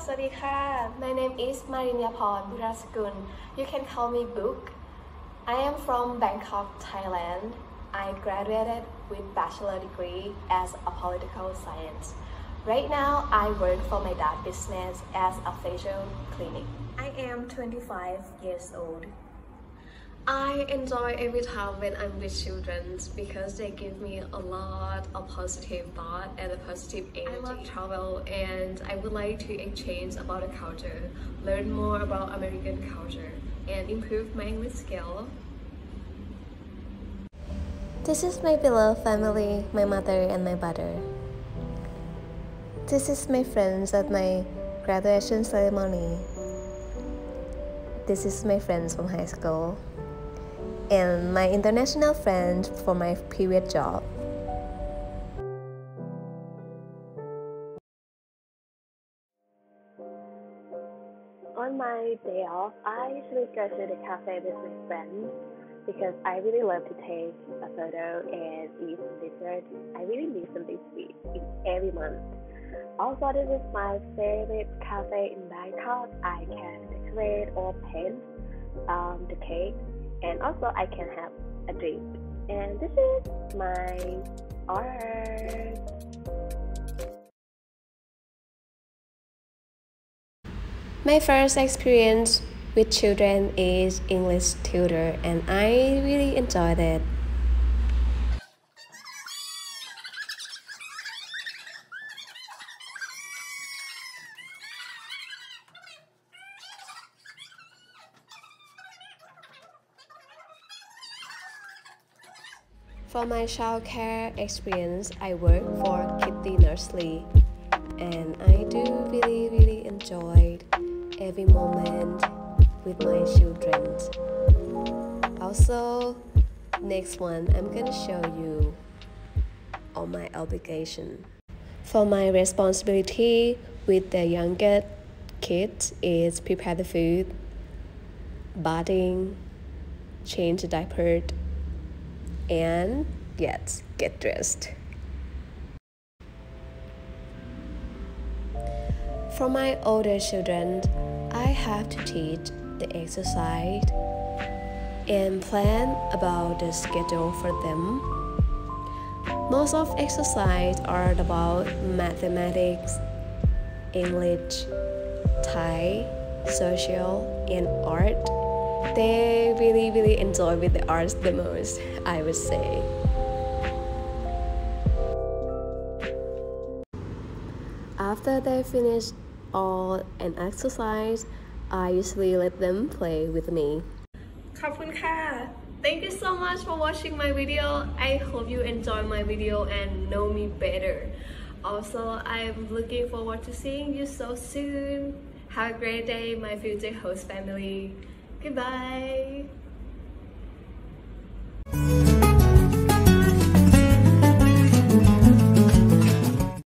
สวัสดีค่ะ My name is Marinyaporn Burasakun You can call me Book. I am from Bangkok Thailand. I graduated with bachelor degree as a political science. Right now I work for my dad business as a facial clinic. I am 25 years old. I enjoy every time when I'm with children because they give me a lot of positive thought and a positive energy. I love travel and I would like to exchange about the culture, learn more about American culture, and improve my English skill. This is my beloved family, my mother and my brother. This is my friends at my graduation ceremony. This is my friends from high school and my international friends for my period job. On my day off, I usually go to the cafe with my friends because I really love to take a photo and eat some dessert. I really need something sweet every month. Also, this is my favorite cafe in Bangkok. I can decorate or paint um, the cake and also I can have a drink. And this is my art. My first experience with children is English tutor and I really enjoyed it. For my childcare experience, I work for Kitty Nursery and I do really really enjoy every moment with my children. Also, next one I'm gonna show you all my obligation. For my responsibility with the younger kids is prepare the food, bathing, change the diaper, and yes, get dressed. For my older children, I have to teach the exercise and plan about the schedule for them. Most of exercise are about mathematics, English, Thai, social, and art they really really enjoy with the arts the most i would say. After they finish all an exercise i usually let them play with me. Thank you so much for watching my video. I hope you enjoy my video and know me better. Also i'm looking forward to seeing you so soon. Have a great day my future host family. Goodbye.